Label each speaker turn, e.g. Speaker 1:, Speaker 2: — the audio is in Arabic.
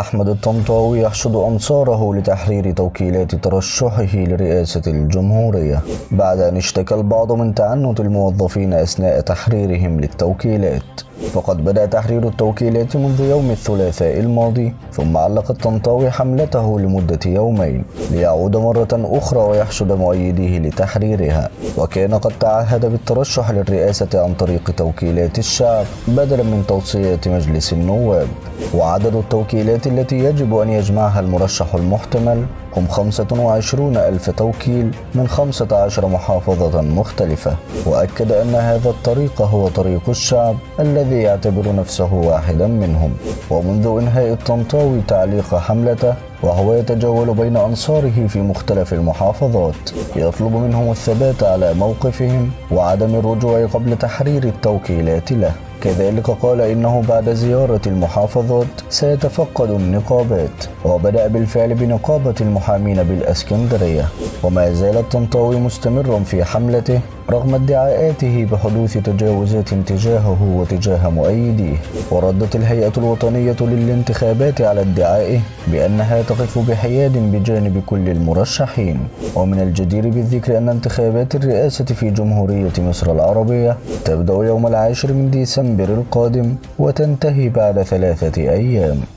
Speaker 1: أحمد الطنطاوي يحشد أنصاره لتحرير توكيلات ترشحه لرئاسة الجمهورية بعد أن اشتكى البعض من تعنت الموظفين أثناء تحريرهم للتوكيلات. فقد بدأ تحرير التوكيلات منذ يوم الثلاثاء الماضي ثم علق الطنطاوي حملته لمدة يومين ليعود مرة أخرى ويحشد مؤيديه لتحريرها. وكان قد تعهد بالترشح للرئاسة عن طريق توكيلات الشعب بدلا من توصيات مجلس النواب. وعدد التوكيلات التي يجب أن يجمعها المرشح المحتمل هم 25 ألف توكيل من 15 محافظة مختلفة. وأكد أن هذا الطريق هو طريق الشعب الذي يعتبر نفسه واحدا منهم. ومنذ إنهاء الطنطاوي تعليق حملته وهو يتجول بين أنصاره في مختلف المحافظات يطلب منهم الثبات على موقفهم وعدم الرجوع قبل تحرير التوكيلات له. كذلك قال إنه بعد زيارة المحافظات سيتفقد النقابات وبدأ بالفعل بنقابة المحامين بالأسكندرية. وما زال الطنطاوي مستمرا في حملته رغم ادعاءاته بحدوث تجاوزات تجاهه وتجاه مؤيديه. وردت الهيئة الوطنية للانتخابات على ادعائه بأنها تقف بحياد بجانب كل المرشحين. ومن الجدير بالذكر أن انتخابات الرئاسة في جمهورية مصر العربية تبدأ يوم العاشر من ديسمبر القادم وتنتهي بعد ثلاثة أيام.